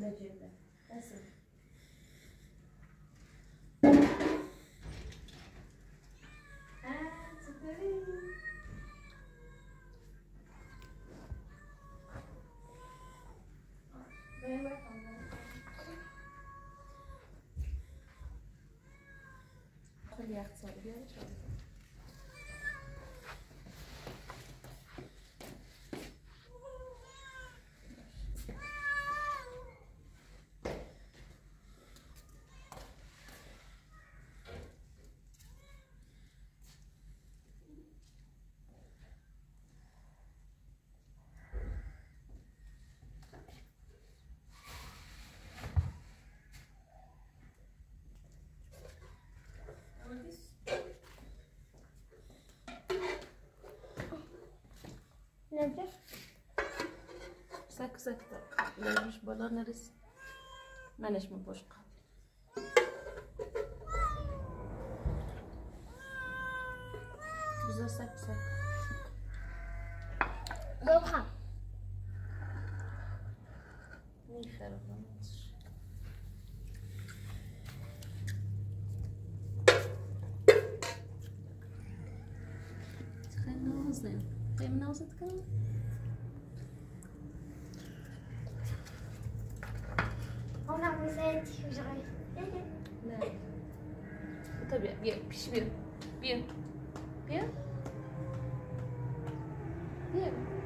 da cimri. Nasıl? Yaksa, bir şey yere çalışıyor. ساكتة لا مش بالا نرس ماناش من Nein. Tabii bir pişmiyor. Bir. Bir. Bir.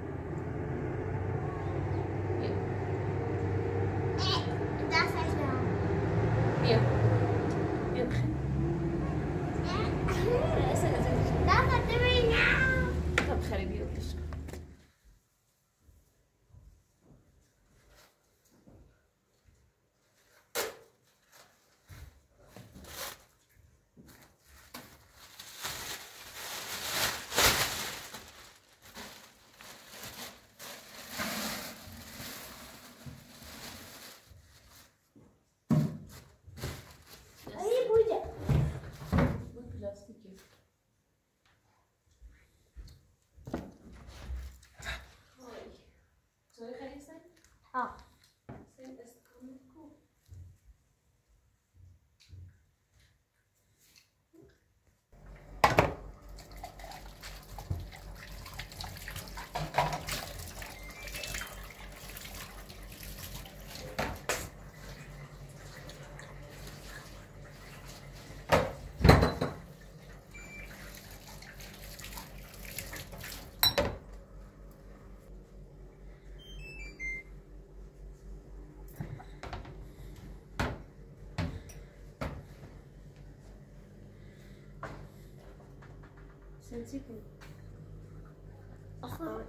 سنتيكم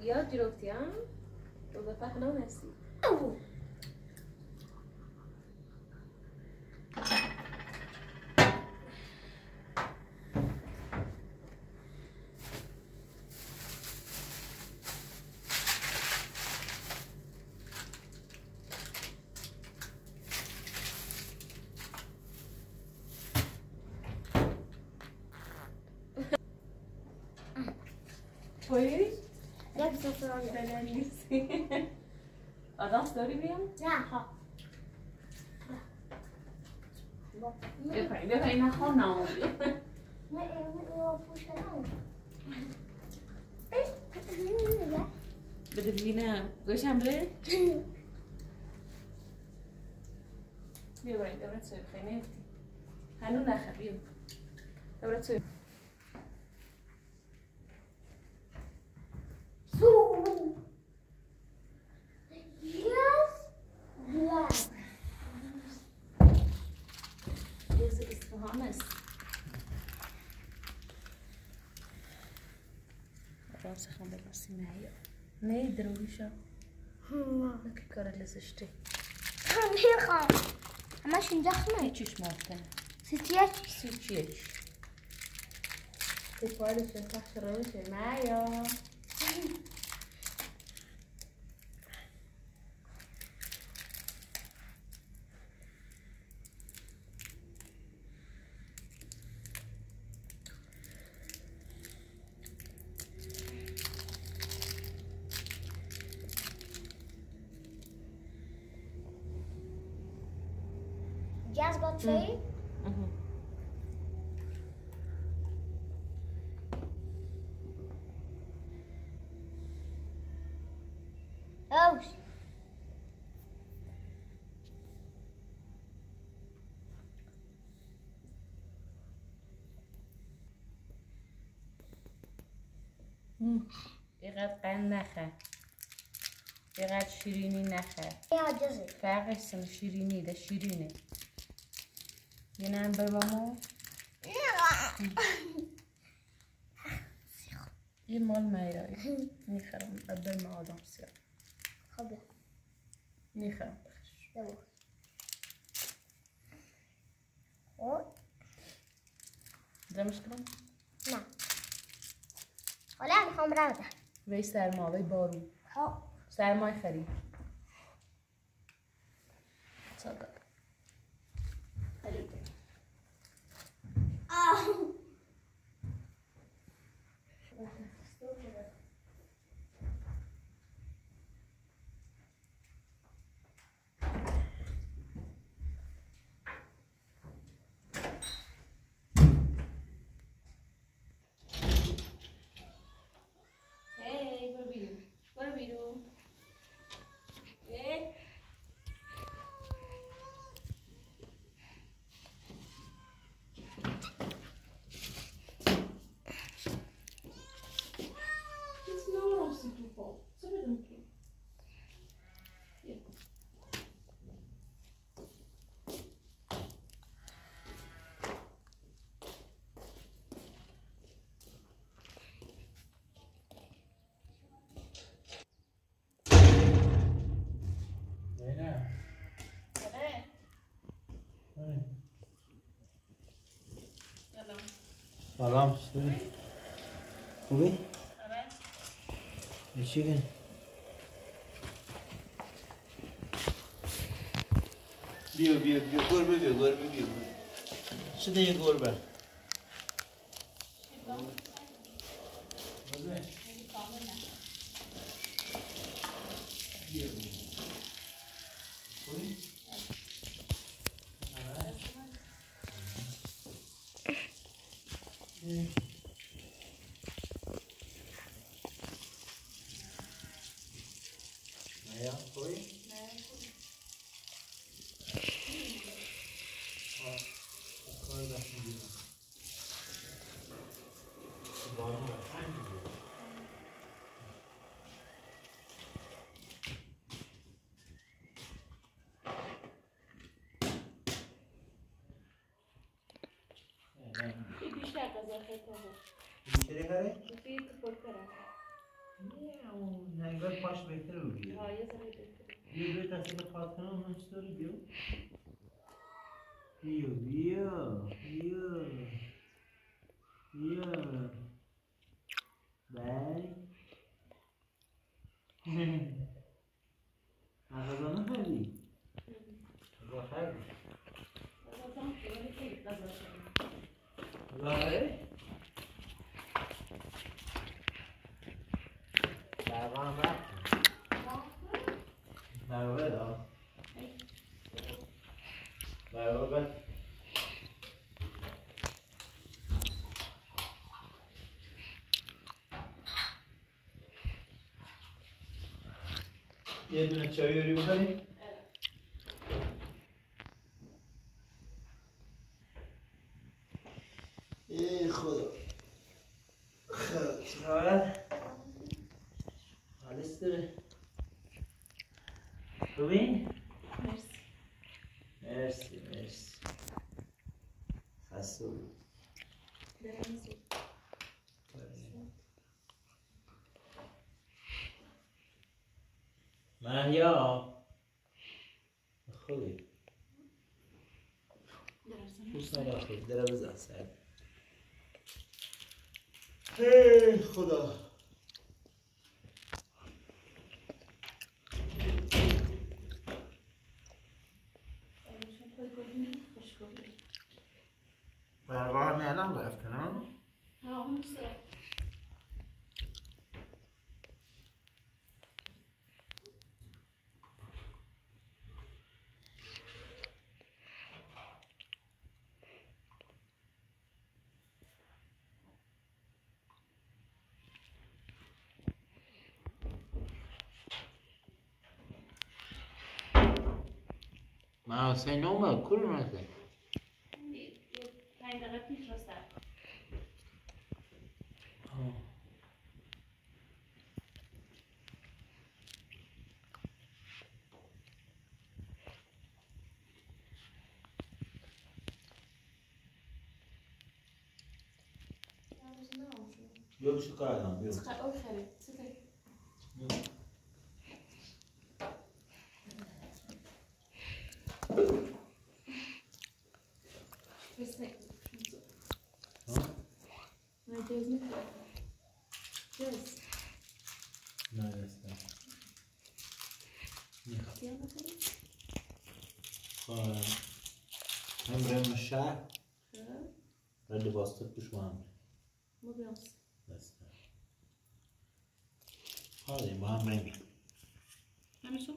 يا دلوقتي ها؟ وضفحنا ونفسي Foi? لابسه فرنجة Beleza. Adam story mesmo? لا ها Eu falei, eu falei na Ronaldo. ما ما ما لا بدك فينا وش عملت؟ بیا برای دورت سوی خیلی نفتی هنو نخه بیا دورت سوی نه درویشا لك کار لزشتی نمی‌خوام همشون زخمه هیچیش ممکنه ستیت سی چیش تفاعل تفتح روشه معايا جاز با چی؟ اوش اینقدر قند نخه اینقدر شیرینی نخه فرقش شیرینی ده شیرینه هم ببامو این مال میرایی می‌خرم قبل ما آدم سیاه خب می‌خرم بخش دمش کنم نه حالا می‌خوام رو ده وی سرما وی بارو سرمای خرید سلام چطوری؟ خوبی؟ Evet. میشیگن بیا بیا بیا گربه بیا گربه بیا شده یه گربه بیا بیا. خوبی؟ اه. Maya, خوبی؟ آه، کار دست می‌گیرم. بارون قشنگ می‌گیره. اه، نه. Bir بیشتر غذا خیلی تازه. بیشتری خره؟ Bir tıpır kara. نه، اون انگار پاش بهتره رو بیاره. Ha, yazarı götürün. بیا بیا تصدیق پات کنم من چطوری بیا بیا بیا بیا Mm-hmm. ये मैंने चौबीस बड़ी बता दी داره بزن سر. خدا آرامشم پای گلونه. خوش گلی. برقا همه الان رفتن ها؟ ها، اون سه. اومد کل اومده یه پنج دقیقه پیش رسد. Yok şu kaydan yok. O خرید. برم و لباس پوش با هم bu biraz. دستم حالا با هم بریم Hamiso?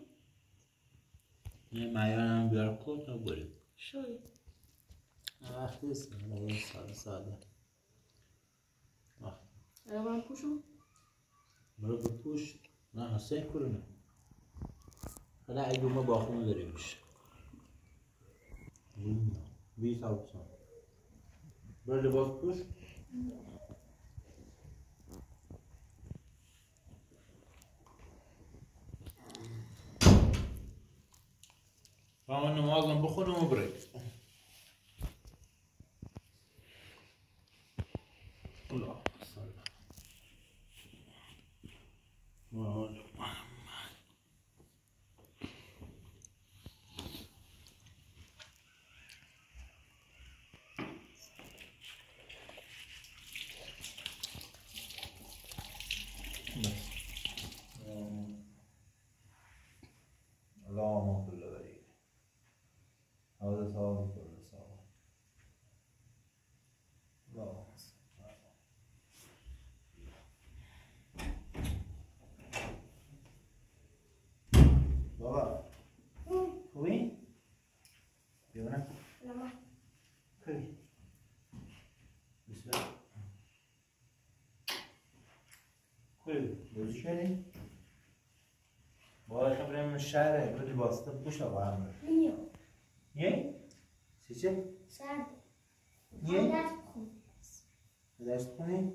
یه معیار هم بیار کن تا بریم. Şöyle. وقتی است یه ساده ساده. وقت Arabanın kuşu. برو بپوش نه حسین کرونه حالا اگه ما باخونه داریمش 20 90. Böyle bas tuş. رغم انه معظم بخون ومبرد الله ما هو بازی کردی؟ بابا خبرم من شهره بدی واسطه پوش با هم Niye? یه؟ چی چه؟ Ders oku. درست کنی؟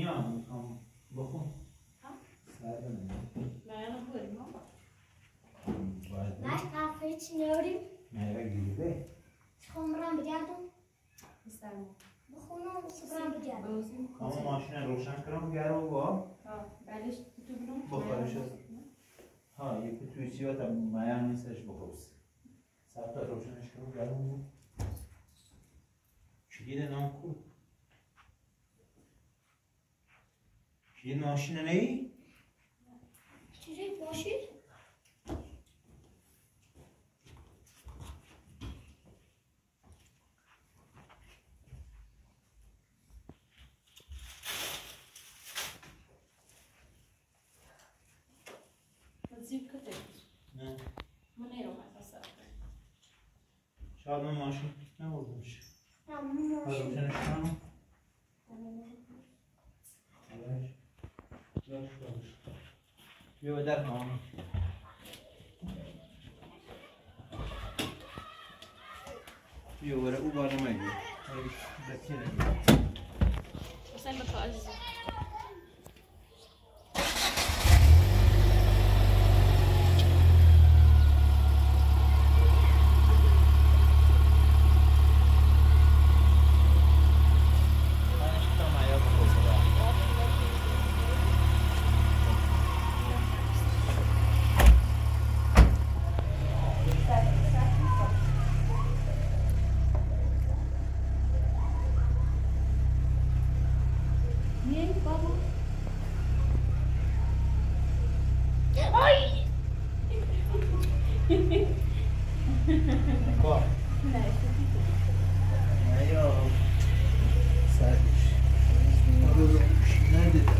Yaparım ama. باید Naast kahve içmiyorum. مهره گیری Sonra بگردم. İsterim. بخونم sonra بگردم. Özüm. اما ماشین روشن کنم گرم با Ha, beliş tutuyorum. بخارش هست. ها یکی توی چی تا میان نیستش بخوست سب تا روشنش کنم گرم بود کلید نام کو چی ماشین نی؟ چی ماشین؟ Şahin maaşın ne olmuş? Tamam maaşın. Hadi sen şunu. روشنش کنم بیا به در نام بیا برای او بالا مگی بسلمك يا عزيزي Niye böyle olmuş. Nerede de?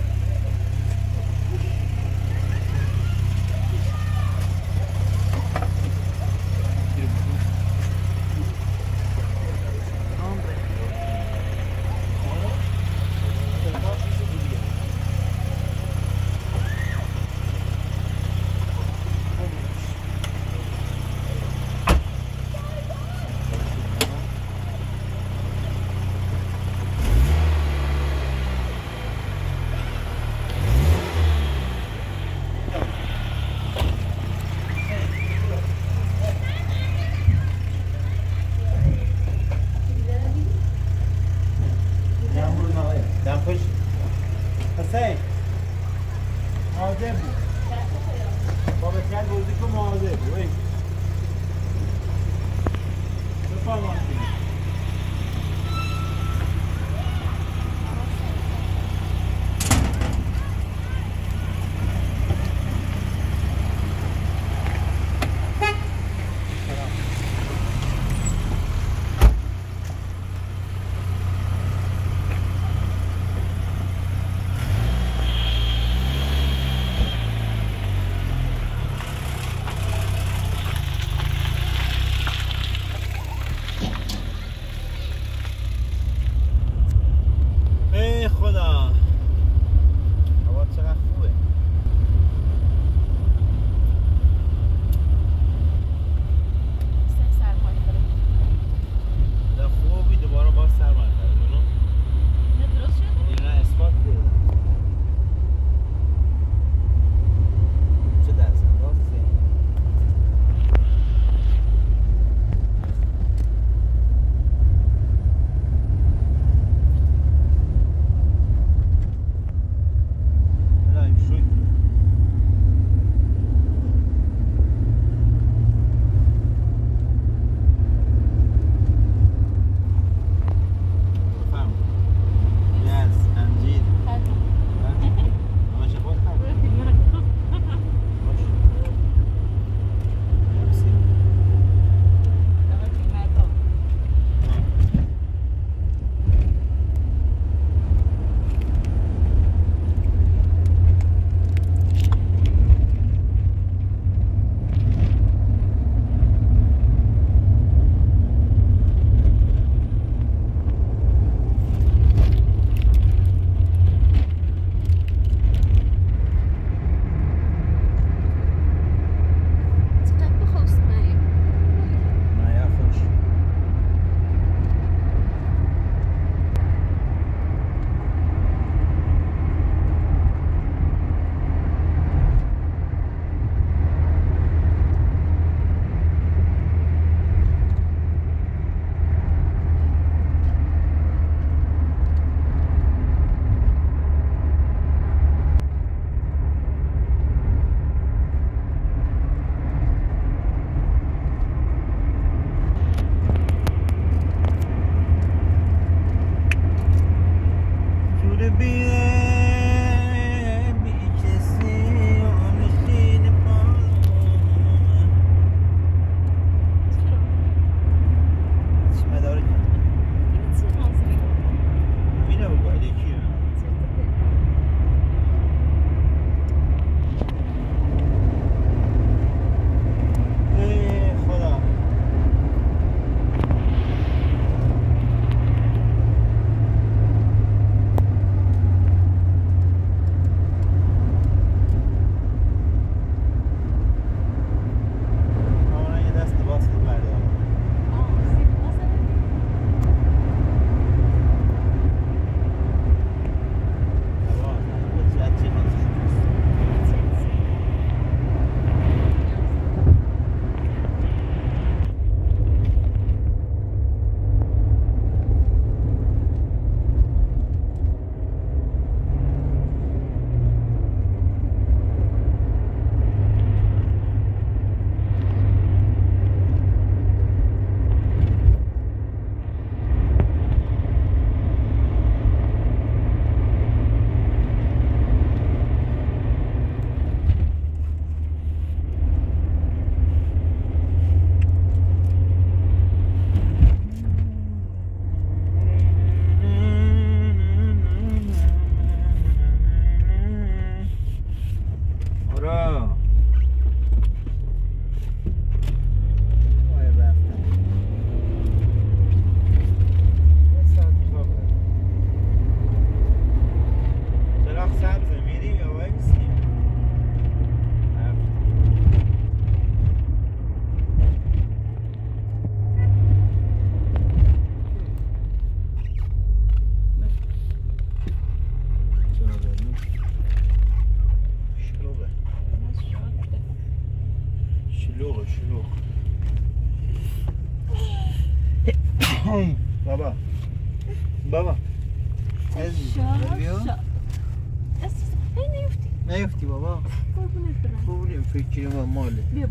فکر ما ماله. بیا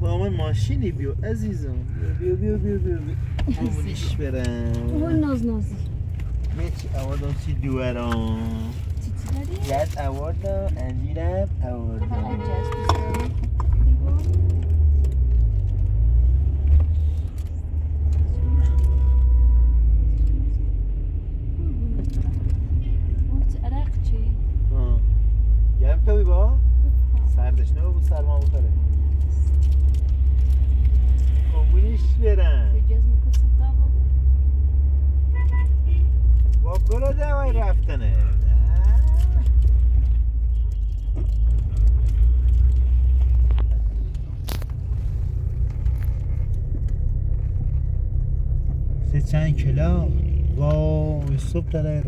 با من ماشینی بیا عزیزم. بیا بیا بیا بیا بیا. بابونیش برم. وای ناز نازی میچی اوادم چی دوارم چی چی داری؟ یاد اوردم انجیرم اوردم فقط جست دوست دارم ایوان. قربونت برم. اون چه عرق چی؟ آه. گرم توی با سردش نه بو سرما بخوره. میکن صدا با برو دوای رفتنه. سه چند کلا وای صبح تلای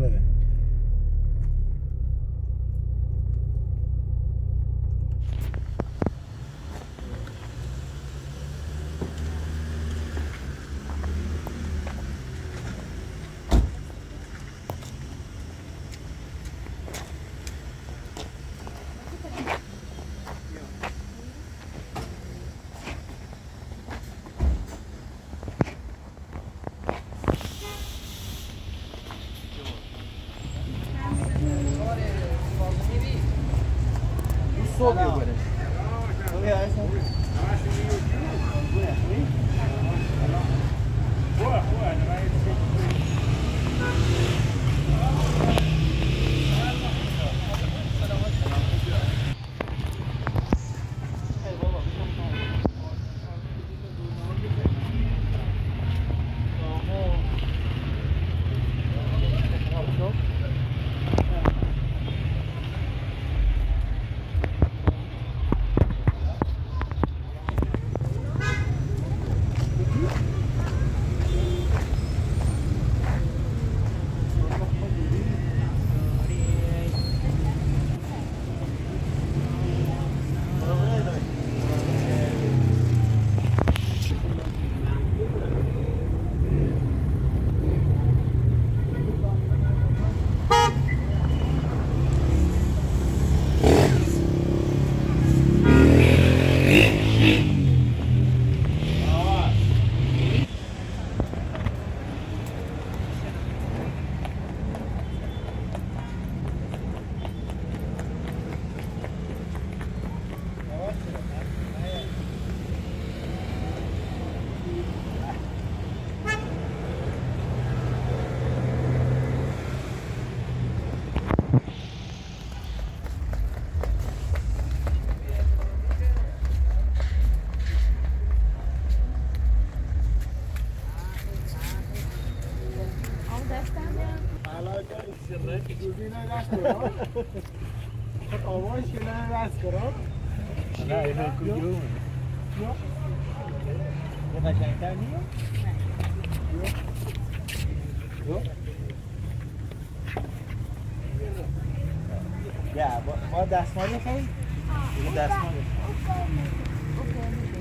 بگو دستمال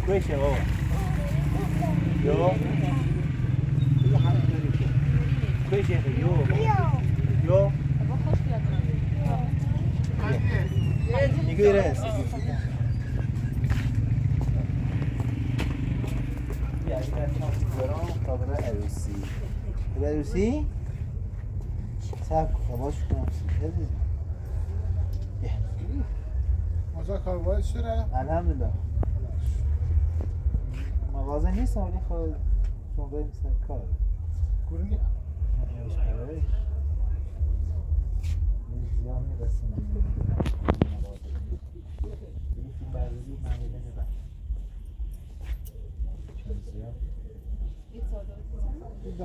کشه بابا یو. کشه یو یو برای عروسی عروسی؟ سب کن خواهش کنم. بیا. مازا کارواز چرا؟ الحمدلله مغازه نیست ولی خب چون بریم سر کار گرونی زیان می‌رسیم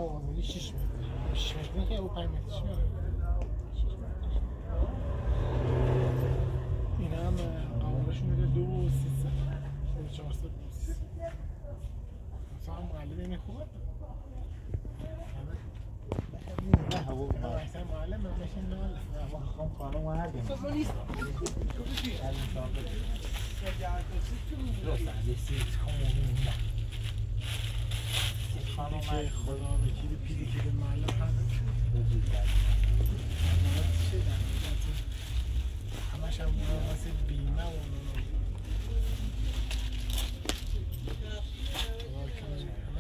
مغازه. شیش متر شیش متر که او پنج میاره؟ این هم قوارشون میده دو و سیصد دو و چهارصد دو و سیصد مثلا معلم این خوبه معلم من میشه نه. ما خواهم خانم سیت خانم خدا وکیل پیدی که به معلم هست. همش هم واسه بیمه و اونا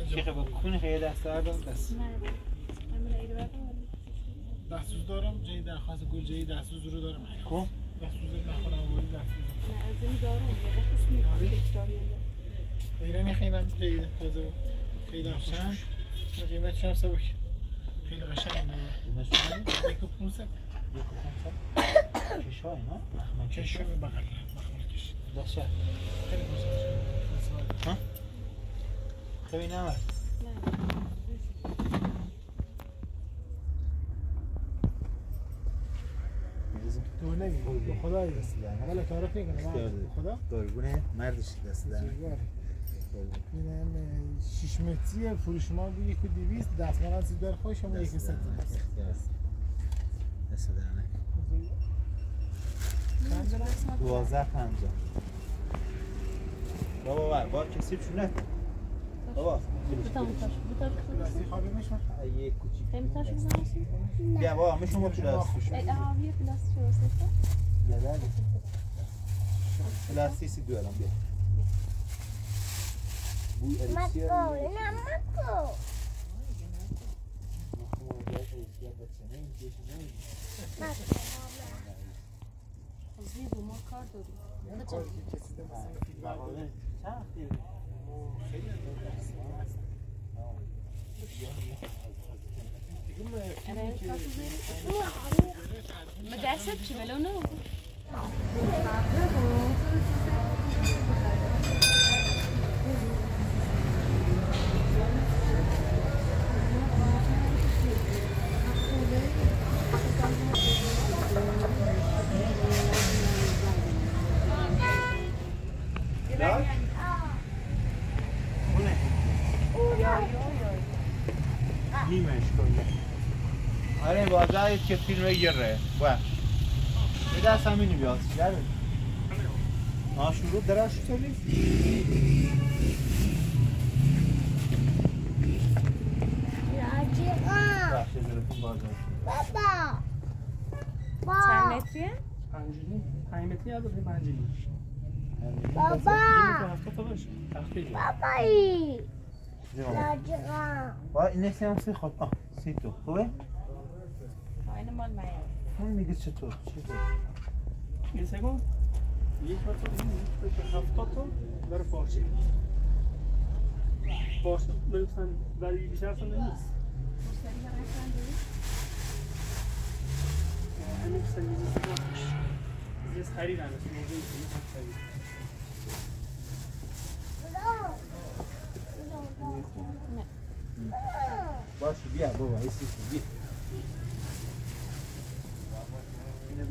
شیخ با کون خیلی دست دردم دست دستوز دارم جای درخواست گل جای دستوز رو دارم. کو؟ دستوز نخورم ولی دستوز ایرانی خیلی هم جای تازه. خیلی خوش چند؟ قیمتش هم سبک خیلی پونصد. کش های نه کش رو بغل مخمل کش دست خیلی خوش خیلی نمرد خدا ولی تعارف نکنه خدا دارگونه مردش دست دارم اینم شیش متری فروش ما بود یک و دیویست دستمال هم سیدار خوش شما یک ست دست دارم دوازده پنجا بابا با کسی چونه بابا یک کوچیک. بیا بابا میشون با پلاستیک E, abiye plastik olsa. بیا بوی زیبا ما کار داریم. کاری که کسی ده مثلا فیلم برداره خیلی Araya taş uzayıp. Ma derset ki böyle ne oldu? Bune. که فیلم گره و به دست همینی بیاد شده آه شروع. درش شدی؟ بخش زرفون بازه Sen metreye? پنجونی پنج متری از این پنجونی بابا بابایی. لاجقا با این نسی هم سی خود. آه سی تو خوبه؟ Aynı mal mı? اون میگه چطور؟ چطور؟ یه سگون یک تو این هفته تا داره پارچه پارچه مثلا برای بیشتر اصلا نیست همین مثلا یه سگون یه خرید هم مثلا موضوع نیست بیا اینو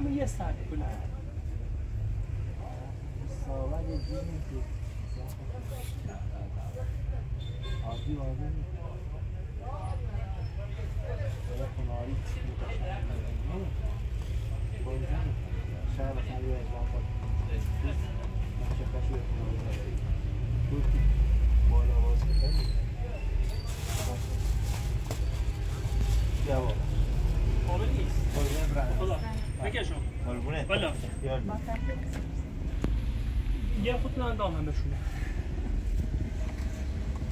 من یه ساعت کلا ساول دینی یه خود نه اندام هم بشونه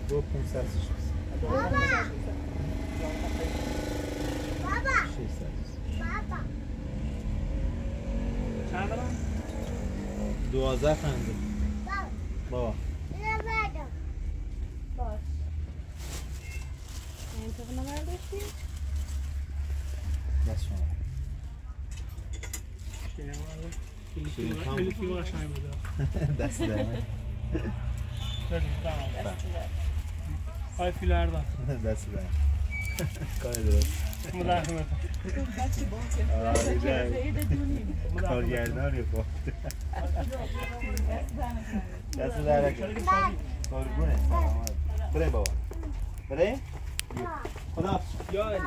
دو شیست بابا شیست بابا چند دارم؟ دوازده خنده بابا بابا باش؟ دست شما خیلی خیلی خیلی قشنگ بوده دست دمه بریم تمام دست در های فیلردان دست دمه کار درست مزاحمتم آره جای مزاحمتم کارگردان یه خب دست در نکن قربونه سلامت بره بابا بره خدا یا علی